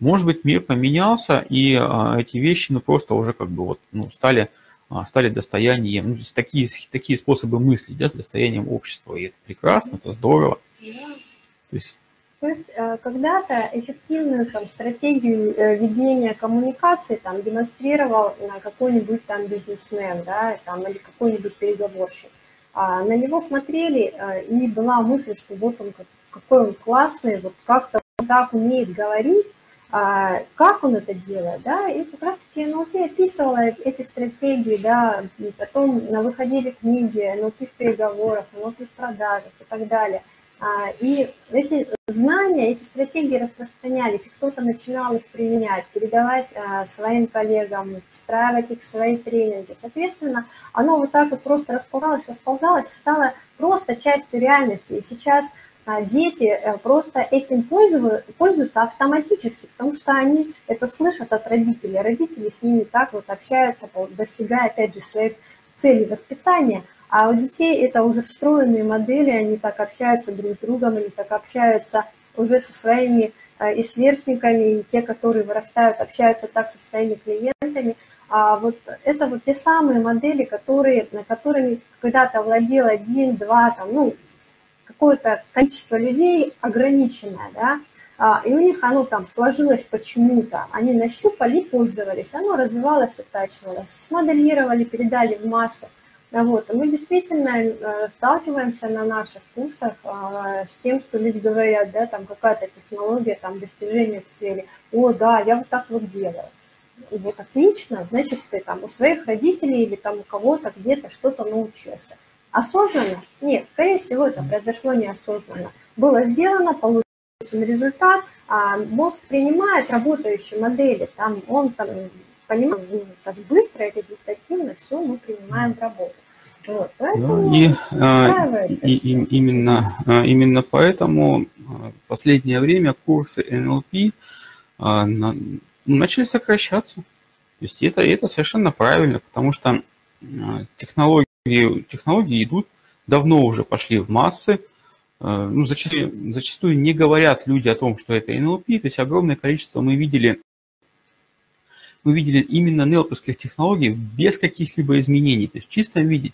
Может быть, мир поменялся, и а, эти вещи, ну, просто уже как бы вот, ну, стали, а, стали достоянием, ну, такие, такие способы мысли, да, с достоянием общества, и это прекрасно, это здорово. То есть, то есть э, когда-то эффективную там, стратегию э, ведения коммуникации там, демонстрировал какой-нибудь там бизнесмен да, там, или какой-нибудь переговорщик. А на него смотрели, э, и была мысль, что вот он как какой он классный, вот как-то так умеет говорить, а, как он это делает, да, и как раз-таки НЛП описывала эти стратегии, да, и потом на выходили книги, НЛП в переговорах, НЛП в продажах и так далее. А, и эти знания, эти стратегии распространялись, и кто-то начинал их применять, передавать а, своим коллегам, встраивать их в свои тренинги. Соответственно, оно вот так вот просто расползалось, расползалось стало просто частью реальности. И сейчас дети э, просто этим пользуются автоматически, потому что они это слышат от родителей. Родители с ними так вот общаются, достигая, опять же, своих целей воспитания. А у детей это уже встроенные модели, они так общаются друг с другом, они так общаются уже со своими э, и сверстниками, и те, которые вырастают, общаются так со своими клиентами. А вот это вот те самые модели, которые, на которыми когда-то владел один, два, там, ну, какое-то количество людей ограниченное, да, а, и у них оно там сложилось почему-то. Они нащупали пользовались. Оно развивалось, оттачивалось. Смоделировали, передали в массы. Вот. Мы действительно э, сталкиваемся на наших курсах а, с тем, что люди говорят, да, там какая-то технология, там достижение цели. О, да, я вот так вот делаю. Вот отлично, значит, ты там у своих родителей или там у кого-то где-то что-то научился. Осознанно? Нет, скорее всего, это произошло неосознанно. Было сделано, получен результат, а мозг принимает работающие модели, там он там понимает, ну, так быстро результативно все мы принимаем в работу. Вот, поэтому и, а, и, и именно, а, именно поэтому а, в последнее время курсы а, на, ну, начали сокращаться. То есть это, это совершенно правильно, потому что технологии, технологии идут, давно уже пошли в массы. Ну, зачастую, зачастую не говорят люди о том, что это NLP, то есть огромное количество мы видели мы видели именно нелповских технологий без каких-либо изменений, то есть в чистом виде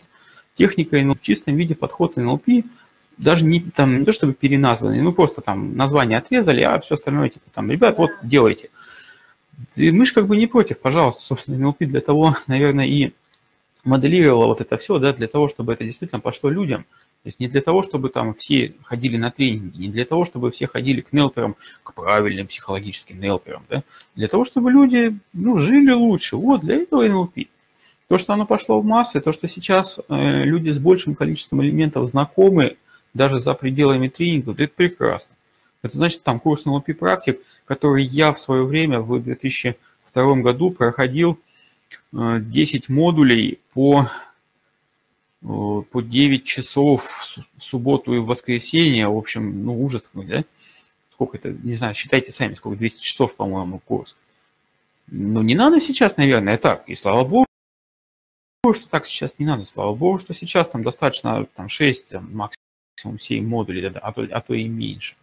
техника NLP, в чистом виде подход NLP, даже не, там, не то чтобы переназванный, ну просто там название отрезали, а все остальное типа там, ребят, вот делайте. И мы же как бы не против, пожалуйста, собственно, NLP для того, наверное, и моделировала вот это все, да, для того, чтобы это действительно пошло людям. То есть не для того, чтобы там все ходили на тренинги, не для того, чтобы все ходили к нелперам, к правильным психологическим нелперам, да, для того, чтобы люди, ну, жили лучше. Вот, для этого NLP. То, что оно пошло в массы, то, что сейчас э, люди с большим количеством элементов знакомы даже за пределами тренингов, это прекрасно. Это значит, там курс NLP практик, который я в свое время в 2002 году проходил 10 э, модулей по, э, по 9 часов в субботу и в воскресенье. В общем, ну ужас какой, да? Сколько это, не знаю, считайте сами, сколько, 200 часов, по-моему, курс. Ну, не надо сейчас, наверное, так. И слава богу, что так сейчас не надо, слава богу, что сейчас там достаточно там, 6, там, максимум 7 модулей, а, то, а то и меньше.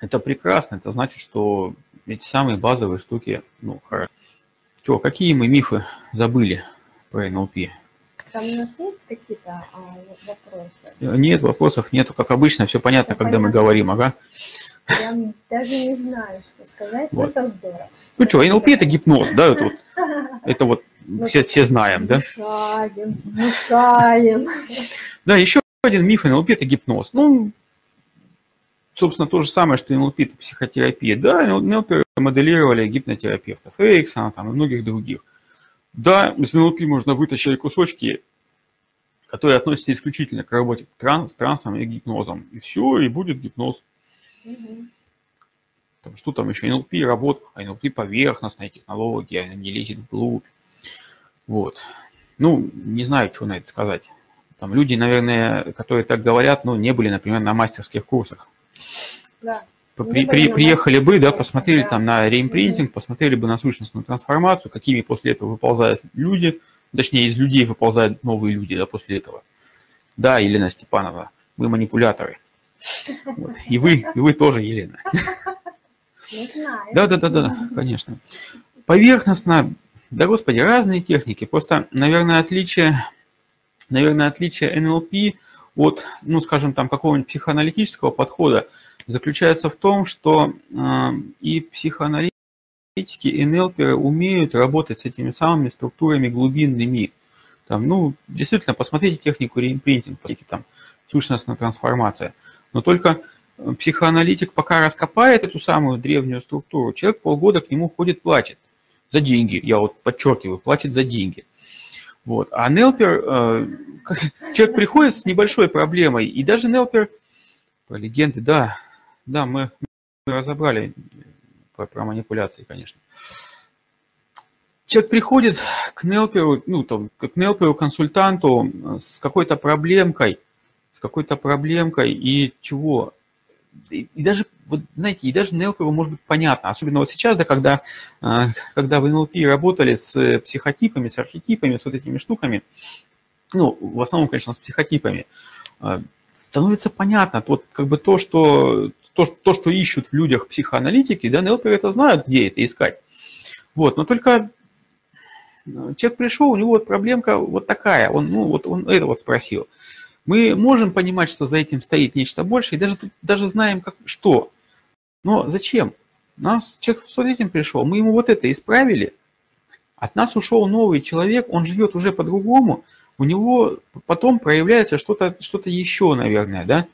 Это прекрасно, это значит, что эти самые базовые штуки, ну, хорошо. Что, какие мы мифы забыли про НЛП? Там у нас есть какие-то а, вопросы? Нет, вопросов нету, как обычно, все понятно, все когда понятно. мы говорим, ага. Я даже не знаю, что сказать, вот. это здорово. Ну что, НЛП это гипноз, да, это вот, это вот ну, все, все знаем, да? Внушаем, внушаем. Да, еще один миф НЛП – это гипноз. Ну, собственно, то же самое, что НЛП – это психотерапия. Да, НЛП моделировали гипнотерапевтов Эриксона там, и многих других. Да, из НЛП можно вытащить кусочки, которые относятся исключительно к работе транс, с трансом и гипнозом. И все, и будет гипноз. Угу. Там, что там еще? НЛП работа, а НЛП поверхностная технология, она не лезет вглубь. Вот. Ну, не знаю, что на это сказать. Там люди, наверное, которые так говорят, ну, не были, например, на мастерских курсах. Да. При, при, приехали бы, да, посмотрели да. там на реимпринтинг, посмотрели бы на сущностную трансформацию, какими после этого выползают люди, точнее, из людей выползают новые люди, да, после этого. Да, Елена Степанова, вы манипуляторы. Вот. И вы, и вы тоже, Елена. Да, да, да, да, конечно. Поверхностно да, господи, разные техники. Просто, наверное, отличие, наверное, отличие НЛП от, ну, скажем, там, какого-нибудь психоаналитического подхода заключается в том, что э, и психоаналитики, и НЛП умеют работать с этими самыми структурами глубинными. Там, ну, действительно, посмотрите технику реимпринтинг, посмотрите там сущностная трансформация. Но только психоаналитик пока раскопает эту самую древнюю структуру, человек полгода к нему ходит, плачет за деньги, я вот подчеркиваю, платит за деньги. Вот. А Нелпер, э, человек приходит с небольшой проблемой, и даже Нелпер, по легенде, да, да, мы, мы разобрали про, про манипуляции, конечно. Человек приходит к Нелперу, ну, там, к Нелперу консультанту с какой-то проблемкой, с какой-то проблемкой, и чего? И, даже, вот, знаете, и даже НЛП может быть понятно, особенно вот сейчас, да, когда, а, когда в НЛП работали с психотипами, с архетипами, с вот этими штуками, ну, в основном, конечно, с психотипами, а, становится понятно, вот как бы то, что, то, то, что ищут в людях психоаналитики, да, НЛП это знают, где это искать. Вот, но только ну, человек пришел, у него вот проблемка вот такая, он, ну, вот он это вот спросил – мы можем понимать, что за этим стоит нечто большее, и даже, даже знаем, как, что. Но зачем? Нас человек с этим пришел, мы ему вот это исправили, от нас ушел новый человек, он живет уже по-другому, у него потом проявляется что-то что еще, наверное, да.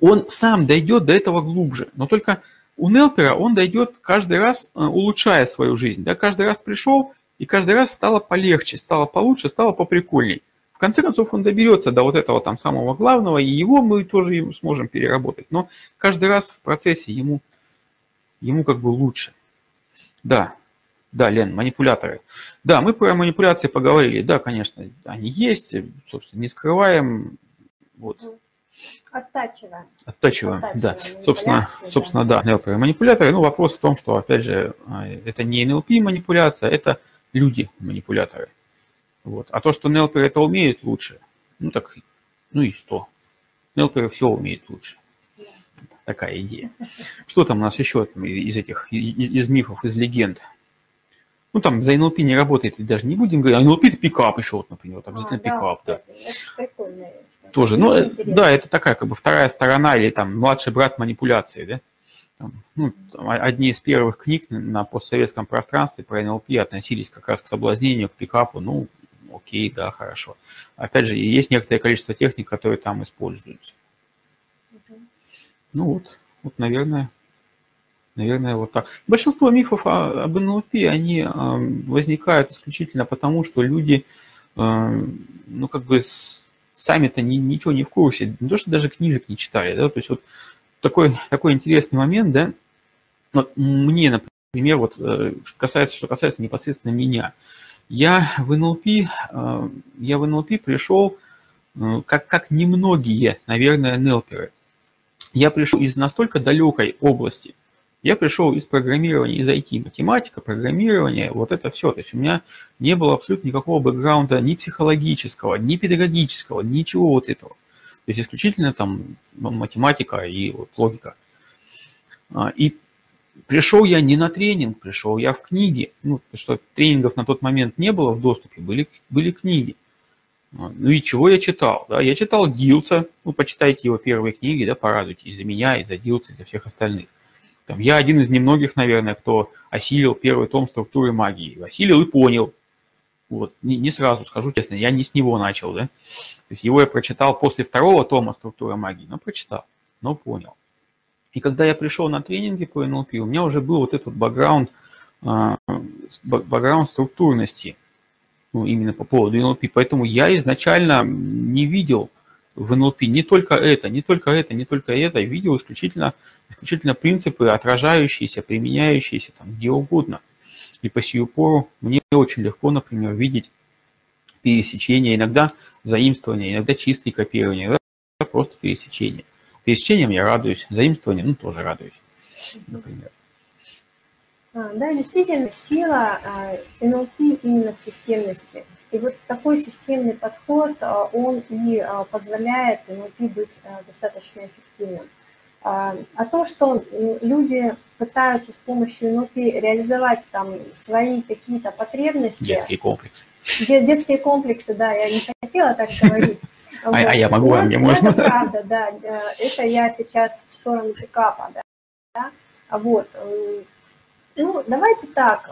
Он сам дойдет до этого глубже, но только у Нелпера он дойдет каждый раз, э, улучшая свою жизнь. Да? Каждый раз пришел, и каждый раз стало полегче, стало получше, стало поприкольней. В конце концов он доберется до вот этого там самого главного, и его мы тоже сможем переработать. Но каждый раз в процессе ему, ему как бы лучше. Да, да, Лен, манипуляторы. Да, мы про манипуляции поговорили. Да, конечно, они есть, собственно, не скрываем. Вот. Оттачиваем. Оттачиваем, да. Собственно, собственно, да, NLP манипуляторы. Ну, вопрос в том, что, опять же, а, это не NLP манипуляция, это люди-манипуляторы. Вот. А то, что NLP это умеет лучше, ну так, ну и что? NLP все умеет лучше. Такая идея. Что там у нас еще из этих, из мифов, из легенд? Ну, там за NLP не работает, даже не будем говорить. А NLP это пикап еще, вот, например, там обязательно а, пикап, да. да. Тоже, ну, э, да, это такая как бы вторая сторона или там младший брат манипуляции, да. Там, ну, там, одни из первых книг на постсоветском пространстве про НЛП относились как раз к соблазнению, к пикапу, ну, окей, да, хорошо. Опять же, есть некоторое количество техник, которые там используются. Ну вот, вот, наверное, Наверное, вот так. Большинство мифов об НЛП, они возникают исключительно потому, что люди, ну, как бы сами-то ничего не в курсе, не то, что даже книжек не читали, да, то есть вот такой, такой интересный момент, да, вот мне, например, вот э, касается, что касается непосредственно меня, я в НЛП, я в НЛП пришел э, как, как немногие, наверное, НЛПеры. Я пришел из настолько далекой области – я пришел из программирования, из IT, математика, программирование, вот это все. То есть у меня не было абсолютно никакого бэкграунда ни психологического, ни педагогического, ничего вот этого. То есть исключительно там математика и вот логика. А, и пришел я не на тренинг, пришел я в книги. Ну, потому что тренингов на тот момент не было в доступе, были, были книги. Ну и чего я читал? Да? Я читал Дилца, ну почитайте его первые книги, да, порадуйтесь за меня, и за Дилца, и за всех остальных. Там, я один из немногих, наверное, кто осилил первый том структуры магии. Осилил и понял. Вот. Не, не сразу, скажу честно, я не с него начал, да. То есть его я прочитал после второго тома структуры магии, но прочитал, но понял. И когда я пришел на тренинги по НЛП, у меня уже был вот этот бэкграунд, а, бэкграунд структурности, ну, именно по поводу НЛП. Поэтому я изначально не видел в НЛП не только это, не только это, не только это, видел исключительно, исключительно принципы, отражающиеся, применяющиеся там где угодно. И по сию пору мне очень легко, например, видеть пересечения, иногда заимствования, иногда чистые копирования, иногда просто пересечения. Пересечением я радуюсь, заимствованием, ну, тоже радуюсь, например. А, да, действительно, сила НЛП именно в системности – и вот такой системный подход, а, он и а, позволяет NLP быть а, достаточно эффективным. А то, что люди пытаются с помощью NLP реализовать там свои какие-то потребности. Детские комплексы. Детские комплексы, да, я не хотела так говорить. А, вот. а я могу, а мне можно? Это правда, да. Это я сейчас в сторону пикапа, да. Вот. Ну, давайте так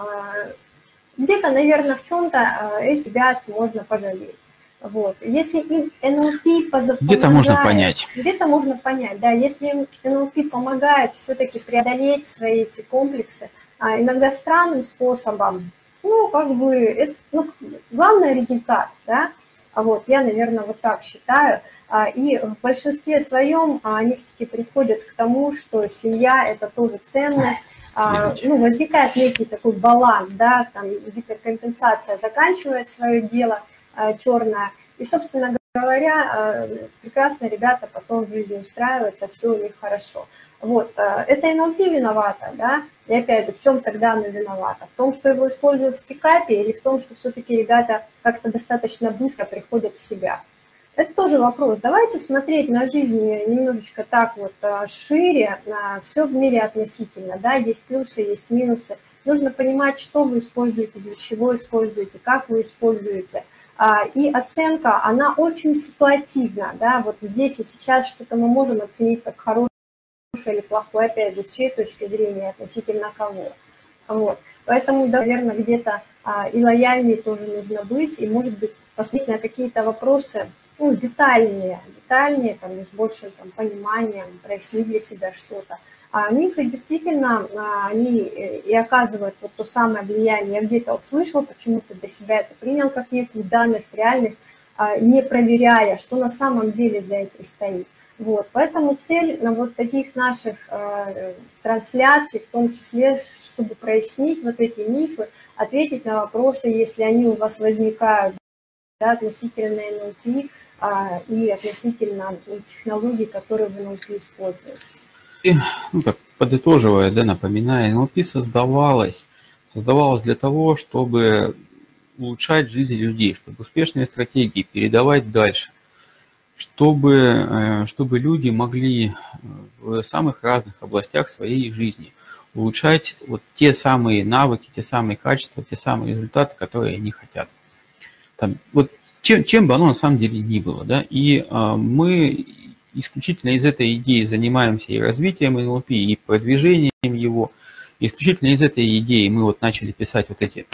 где-то, наверное, в чем-то э, эти ребят можно пожалеть. Вот. Если им НЛП помогает... Где-то можно понять. Где-то можно понять, да. Если им НЛП помогает все-таки преодолеть свои эти комплексы, а иногда странным способом, ну, как бы, это, ну, главное результат, да. А вот, я, наверное, вот так считаю. А, и в большинстве своем они все-таки приходят к тому, что семья – это тоже ценность, а, ну, возникает некий такой баланс, да, там гиперкомпенсация заканчивает свое дело а, черное, и, собственно говоря, а, прекрасно ребята потом в жизни устраиваются, все у них хорошо. Вот, это НЛП виновата, да, и опять же, в чем тогда она виновата? В том, что его используют в пикапе или в том, что все-таки ребята как-то достаточно быстро приходят в себя? Это тоже вопрос. Давайте смотреть на жизнь немножечко так вот а, шире. Все в мире относительно, да, есть плюсы, есть минусы. Нужно понимать, что вы используете, для чего используете, как вы используете. А, и оценка, она очень ситуативна, да, вот здесь и сейчас что-то мы можем оценить как хорошую хорошее или плохое, опять же, с чьей точки зрения, относительно кого. Вот. Поэтому, наверное, где-то а, и лояльнее тоже нужно быть, и, может быть, посмотреть на какие-то вопросы, ну, детальнее, детальнее, там, с большим там, пониманием, прояснить для себя что-то. А мифы действительно, а, они э, и оказывают вот то самое влияние. Я где-то услышал, почему-то для себя это принял как некую данность, реальность, а, не проверяя, что на самом деле за этим стоит. Вот, поэтому цель на вот таких наших э, трансляций, в том числе, чтобы прояснить вот эти мифы, ответить на вопросы, если они у вас возникают да, относительно НЛП а, и относительно технологий, которые в НЛП используются. И, ну так, подытоживая, да, напоминая, НЛП создавалась, создавалась для того, чтобы улучшать жизнь людей, чтобы успешные стратегии передавать дальше, чтобы, э, чтобы люди могли в самых разных областях своей жизни улучшать вот те самые навыки, те самые качества, те самые результаты, которые они хотят. Там, вот чем, чем бы оно на самом деле ни было. Да? И а, мы исключительно из этой идеи занимаемся и развитием НЛП, и продвижением его. Исключительно из этой идеи мы вот начали писать вот эти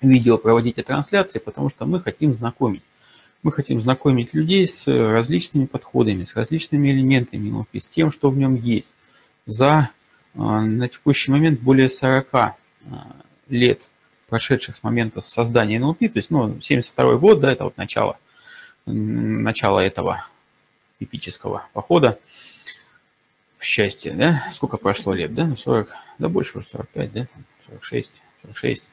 видео, проводить трансляции, потому что мы хотим знакомить. Мы хотим знакомить людей с различными подходами, с различными элементами НЛП, с тем, что в нем есть. За а, на текущий момент более 40 а, лет прошедших с момента создания НЛП, то есть, ну, 72 год, да, это вот начало, начало этого эпического похода в счастье, да, сколько прошло лет, да, ну, 40, да, больше уже 45, да, 46, 46.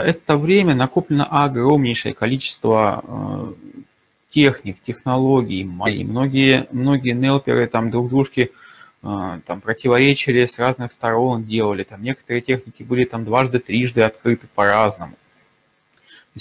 Это время накоплено огромнейшее количество э, техник, технологий, многие, многие нелперы там друг дружке а, там противоречили с разных сторон делали, там некоторые техники были там дважды, трижды открыты по-разному.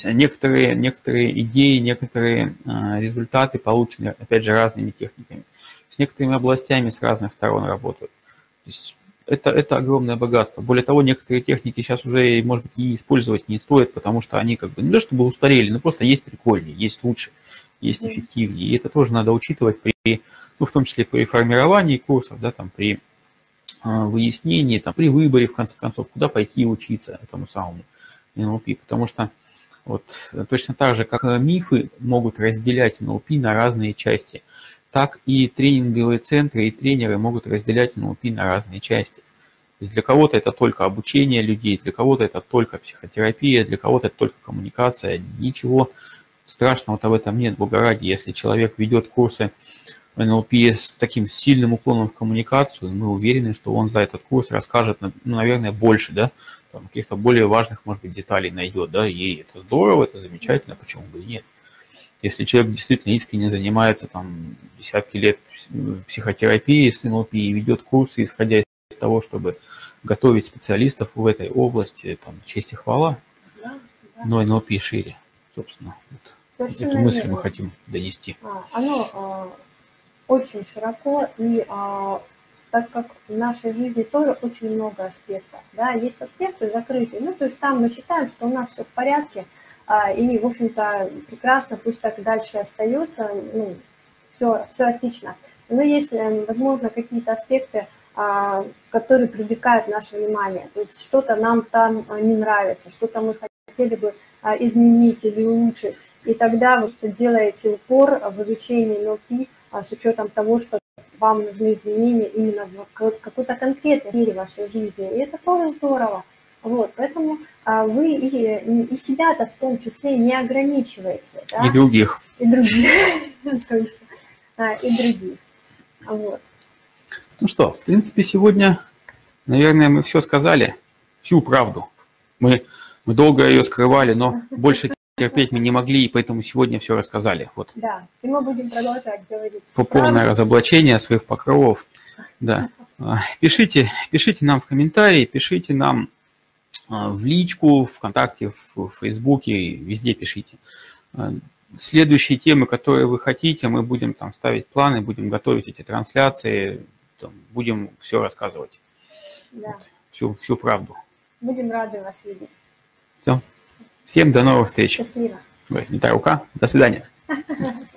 Некоторые, некоторые идеи, некоторые а, результаты получены, опять же, разными техниками. С некоторыми областями с разных сторон работают. То есть это, это огромное богатство. Более того, некоторые техники сейчас уже, может быть, и использовать не стоит, потому что они как бы не то чтобы устарели, но просто есть прикольнее, есть лучше, есть эффективнее. И это тоже надо учитывать при ну, в том числе при формировании курсов, да, там, при а, выяснении, там, при выборе, в конце концов, куда пойти учиться этому самому НЛП. Потому что вот точно так же, как мифы могут разделять НЛП на разные части, так и тренинговые центры и тренеры могут разделять НЛП на разные части. То есть для кого-то это только обучение людей, для кого-то это только психотерапия, для кого-то это только коммуникация. Ничего страшного-то в этом нет, бога ради. Если человек ведет курсы НЛП с таким сильным уклоном в коммуникацию, мы уверены, что он за этот курс расскажет, ну, наверное, больше, да, каких-то более важных, может быть, деталей найдет, да, и это здорово, это замечательно, почему бы и нет. Если человек действительно искренне занимается там десятки лет психотерапией с НЛП и ведет курсы, исходя из того, чтобы готовить специалистов в этой области, там, честь и хвала, да, да. но НЛП шире, собственно. Вот эту мысль верно. мы хотим донести. А, оно а, очень широко, и а, так как в нашей жизни тоже очень много аспектов, да, есть аспекты закрытые, ну, то есть там мы считаем, что у нас все в порядке, и, в общем-то, прекрасно, пусть так дальше остается, ну, все, все отлично. Но есть, эм, возможно, какие-то аспекты, а, которые привлекают наше внимание, то есть что-то нам там а, не нравится, что-то мы хотели бы а, изменить или улучшить, и тогда вы делаете упор в изучении NLP, а, с учетом того, что вам нужны изменения именно в какой-то конкретной сфере вашей жизни. И это тоже здорово. Вот, поэтому а, вы и, и себя-то в том числе не ограничиваете. Да? И других. И других, точно. А, и других. Вот. Ну что, в принципе, сегодня, наверное, мы все сказали, всю правду. Мы, мы долго ее скрывали, но больше терпеть мы не могли, и поэтому сегодня все рассказали. Вот. Да, и мы будем продолжать говорить. По полное разоблачение своих покровов. Да. А, пишите, пишите нам в комментарии, пишите нам в личку, ВКонтакте, в Фейсбуке, везде пишите. А, следующие темы, которые вы хотите, мы будем там ставить планы, будем готовить эти трансляции, там, будем все рассказывать. Да. Вот, всю, всю правду. Будем рады вас видеть. Все. Всем до новых встреч. Счастливо. Ой, не та рука. До свидания.